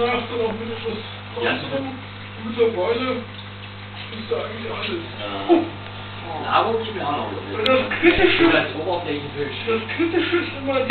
danach dann auch wieder was Ja. Ausdruck. Mittlerweile ist da eigentlich alles. Ja. Ein Abo gibt mir auch noch. Das Kritische- Das Kritische ist immer die